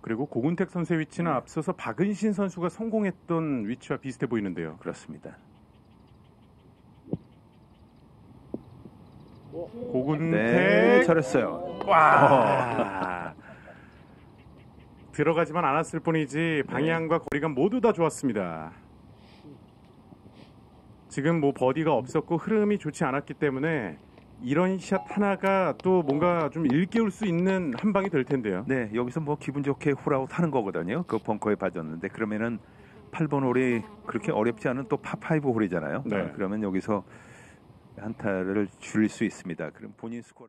그리고 고군택 선수의 위치는 앞서서 박은신 선수가 성공했던 위치와 비슷해 보이는데요. 그렇습니다. 고군택 네, 잘했어요. 와 들어가지만 않았을 뿐이지 방향과 거리감 모두 다 좋았습니다. 지금 뭐 버디가 없었고 흐름이 좋지 않았기 때문에 이런 샷 하나가 또 뭔가 좀 일깨울 수 있는 한 방이 될 텐데요. 네, 여기서 뭐 기분 좋게 홀아웃 하는 거거든요. 그 벙커에 빠졌는데 그러면은 8번 홀이 그렇게 어렵지 않은 또 파5 홀이잖아요. 네. 아, 그러면 여기서 한타를 줄일 수 있습니다. 그럼 본인 스코어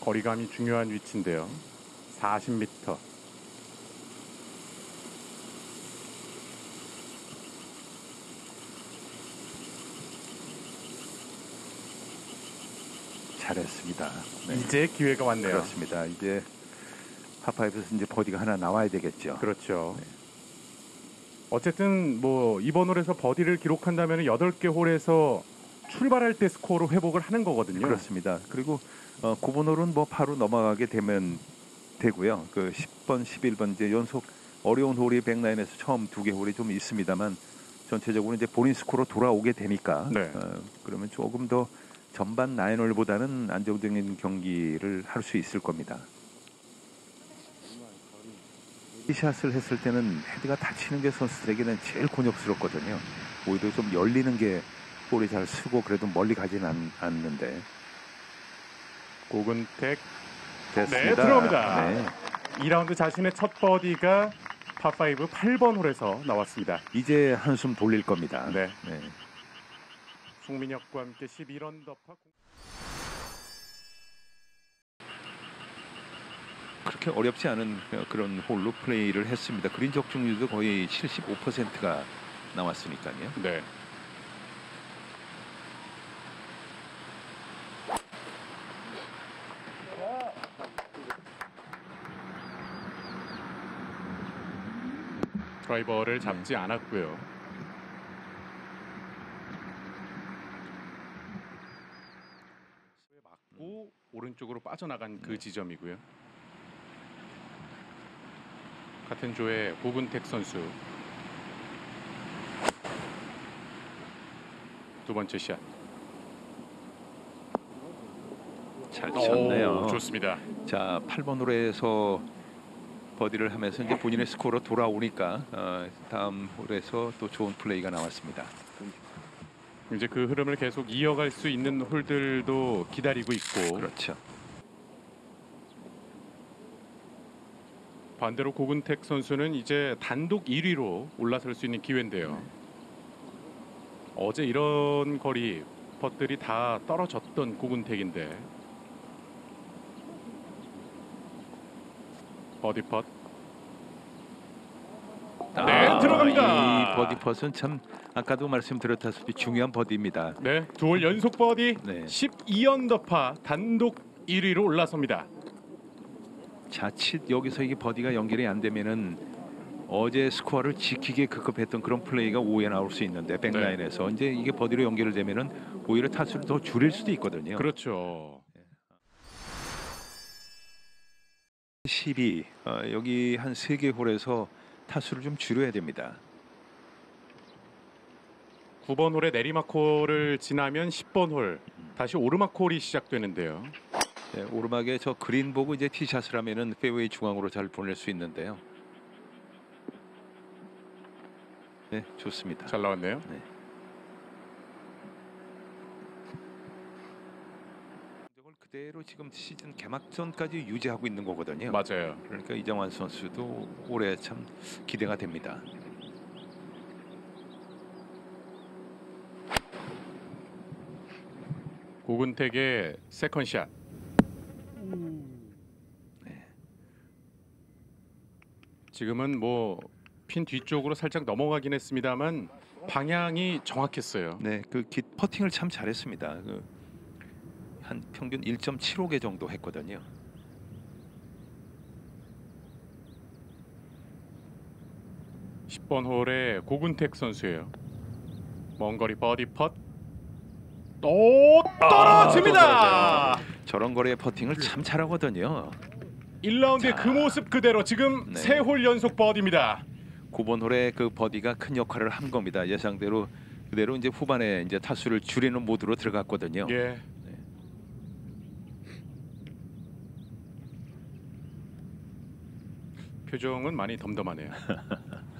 거리감이 중요한 위치인데요. 40m. 잘했습니다. 네. 이제 기회가 왔네요. 그렇습니다. 이제 파5에서 이제 버디가 하나 나와야 되겠죠. 그렇죠. 네. 어쨌든 뭐 이번 홀에서 버디를 기록한다면 8개 홀에서 출발할 때 스코어로 회복을 하는 거거든요. 그렇습니다. 그리고 어, 9번 홀은 뭐 바로 넘어가게 되면 되고요. 그 10번, 11번 이제 연속 어려운 홀이 back nine에서 처음 두 개 홀이 좀 있습니다만 전체적으로 이제 본인 스코어로 돌아오게 되니까 네. 어, 그러면 조금 더 전반 나인홀보다는 안정적인 경기를 할 수 있을 겁니다. 이 샷을 했을 때는 헤드가 다치는 게 선수들에게는 제일 곤욕스럽거든요. 오히려 좀 열리는 게 볼이 잘 쓰고 그래도 멀리 가지는 않, 않는데 고근택 됐습니다. 네, 들어옵니다. 네. 2라운드 자신의 첫 버디가 파5 8번 홀에서 나왔습니다. 이제 한숨 돌릴 겁니다. 네. 네. 송민혁과 함께 11언더파 그렇게 어렵지 않은 그런 홀로 플레이를 했습니다. 그린 적중률도 거의 75%가 나왔으니까요. 네. 드라이버를 잡지 않았고요. 맞고 오른쪽으로 빠져나간 그 지점이고요. 같은 조의 고근택 선수 두 번째 샷. 잘 쳤네요. 오, 좋습니다. 자, 8번 홀에서 버디를 하면서 이제 본인의 스코어로 돌아오니까 어, 다음 홀에서 또 좋은 플레이가 나왔습니다. 이제 그 흐름을 계속 이어갈 수 있는 홀들도 기다리고 있고 그렇죠. 반대로 고근택 선수는 이제 단독 1위로 올라설 수 있는 기회인데요. 어제 이런 거리 putt들이 다 떨어졌던 고군택인데 버디 펫. 네, 들어갑니다. 버디 putt은 참 아까도 말씀드렸다시피 중요한 버디입니다. 네, 두 홀 연속 버디 네. 12언더파 단독 1위로 올라섭니다. 자칫 여기서 이게 버디가 연결이 안 되면은 어제 스코어를 지키기에 급급했던 그런 플레이가 오늘 나올 수 있는데 back nine에서 이제 이게 버디로 연결이 되면은 오히려 타수를 더 줄일 수도 있거든요. 그렇죠. 12 어, 여기 한 세 개 홀에서 타수를 좀 줄여야 됩니다. 9번 홀에 내리막 홀을 지나면 10번 홀 다시 오르막 홀이 시작되는데요. 네, 오르막에 저 그린 보고 이제 티샷을 하면은 페어웨이 중앙으로 잘 보낼 수 있는데요. 네, 좋습니다. 잘 나왔네요. 이걸 그대로 지금 시즌 개막전까지 유지하고 있는 거거든요. 맞아요. 그러니까 이정환 선수도 올해 참 기대가 됩니다. 고근택의 세컨샷. 지금은 뭐 핀 뒤쪽으로 살짝 넘어가긴 했습니다만 방향이 정확했어요. 네, 그 긴 퍼팅을 참 잘했습니다. 그 한 평균 1.75개 정도 했거든요. 네. 10번 홀에 고군택 선수예요. 먼 거리 버디 펫. 또 떨어집니다. 저런 거리의 퍼팅을 참 잘하거든요. 1라운드의 자. 그 모습 그대로 지금 네. 세홀 연속 버디입니다. 9번 홀에 그 버디가 큰 역할을 한 겁니다. 예상대로 그대로 이제 후반에 이제 타수를 줄이는 모드로 들어갔거든요. 예. 표정은 많이 덤덤하네요.